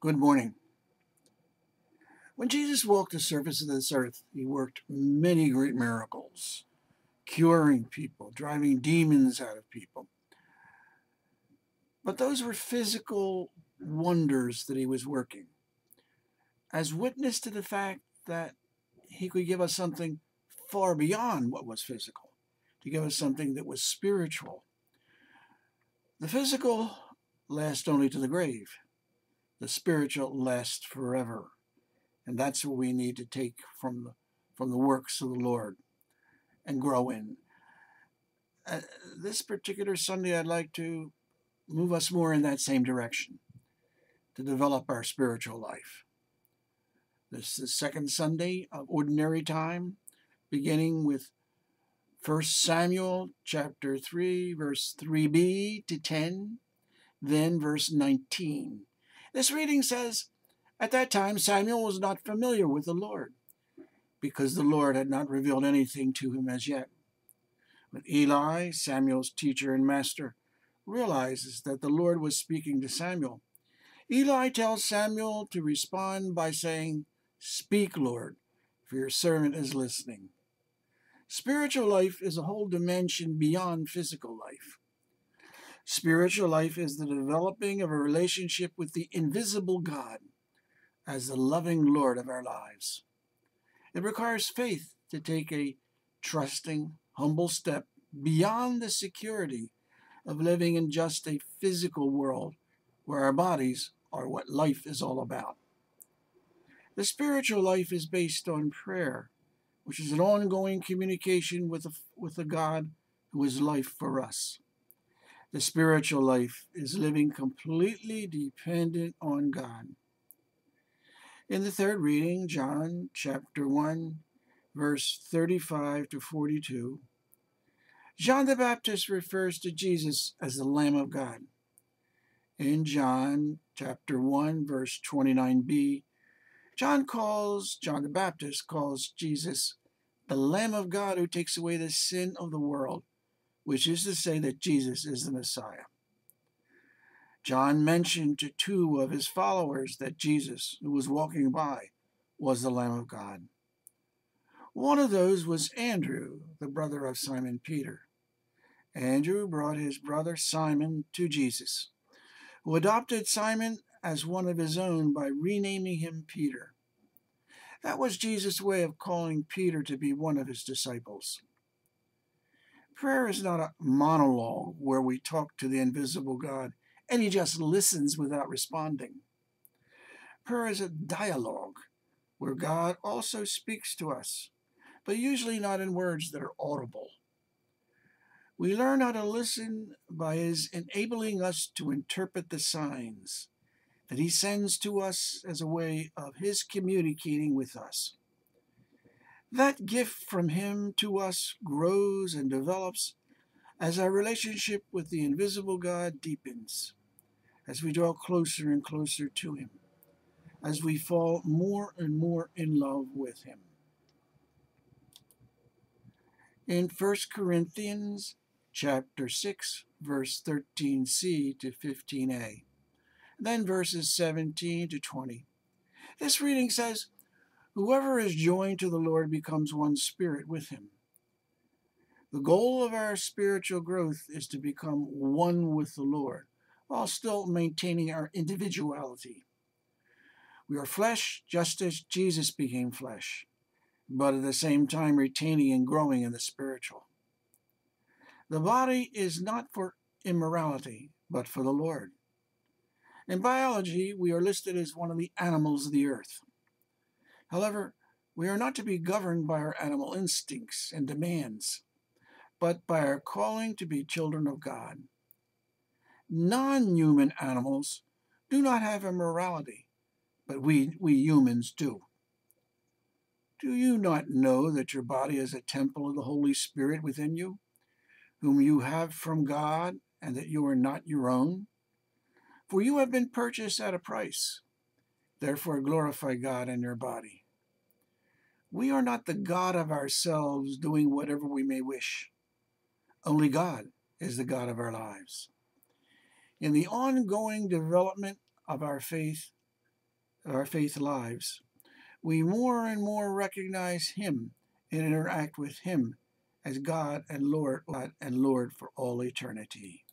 Good morning. When Jesus walked the surface of this earth, he worked many great miracles, curing people, driving demons out of people. But those were physical wonders that he was working, as witness to the fact that he could give us something far beyond what was physical, to give us something that was spiritual. The physical lasts only to the grave the spiritual lasts forever. And that's what we need to take from the, from the works of the Lord and grow in. Uh, this particular Sunday, I'd like to move us more in that same direction to develop our spiritual life. This is the second Sunday of Ordinary Time, beginning with 1 Samuel chapter 3, verse 3b to 10, then verse 19. This reading says, At that time Samuel was not familiar with the Lord, because the Lord had not revealed anything to him as yet. But Eli, Samuel's teacher and master, realizes that the Lord was speaking to Samuel. Eli tells Samuel to respond by saying, Speak, Lord, for your servant is listening. Spiritual life is a whole dimension beyond physical life. Spiritual life is the developing of a relationship with the invisible God as the loving Lord of our lives. It requires faith to take a trusting, humble step beyond the security of living in just a physical world where our bodies are what life is all about. The spiritual life is based on prayer, which is an ongoing communication with a, with a God who is life for us. The spiritual life is living completely dependent on God. In the third reading, John chapter 1, verse 35 to 42, John the Baptist refers to Jesus as the Lamb of God. In John chapter 1, verse 29b, John calls, John the Baptist calls Jesus the Lamb of God who takes away the sin of the world which is to say that Jesus is the Messiah. John mentioned to two of his followers that Jesus, who was walking by, was the Lamb of God. One of those was Andrew, the brother of Simon Peter. Andrew brought his brother Simon to Jesus, who adopted Simon as one of his own by renaming him Peter. That was Jesus' way of calling Peter to be one of his disciples. Prayer is not a monologue where we talk to the invisible God and he just listens without responding. Prayer is a dialogue where God also speaks to us, but usually not in words that are audible. We learn how to listen by his enabling us to interpret the signs that he sends to us as a way of his communicating with us. That gift from Him to us grows and develops as our relationship with the invisible God deepens, as we draw closer and closer to Him, as we fall more and more in love with Him. In 1 Corinthians chapter 6, verse 13c to 15a, then verses 17 to 20. This reading says, Whoever is joined to the Lord becomes one spirit with him. The goal of our spiritual growth is to become one with the Lord while still maintaining our individuality. We are flesh just as Jesus became flesh, but at the same time retaining and growing in the spiritual. The body is not for immorality, but for the Lord. In biology, we are listed as one of the animals of the earth. However, we are not to be governed by our animal instincts and demands, but by our calling to be children of God. Non human animals do not have a morality, but we, we humans do. Do you not know that your body is a temple of the Holy Spirit within you, whom you have from God, and that you are not your own? For you have been purchased at a price. Therefore glorify God in your body. We are not the God of ourselves doing whatever we may wish. Only God is the God of our lives. In the ongoing development of our faith, our faith lives, we more and more recognize Him and interact with Him as God and Lord and Lord for all eternity.